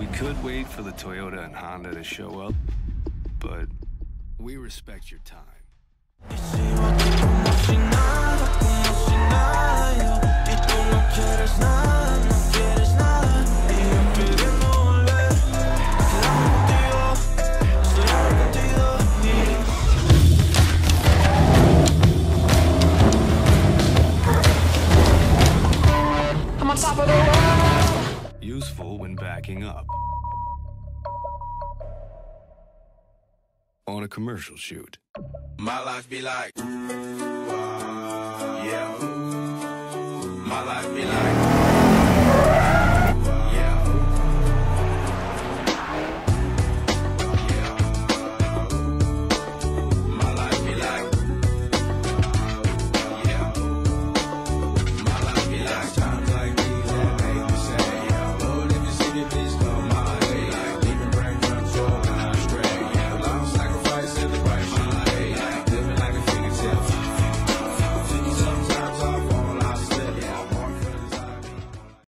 We could wait for the Toyota and Honda to show up, but we respect your time. Useful when backing up. On a commercial shoot. My life be like, yeah. My life be like.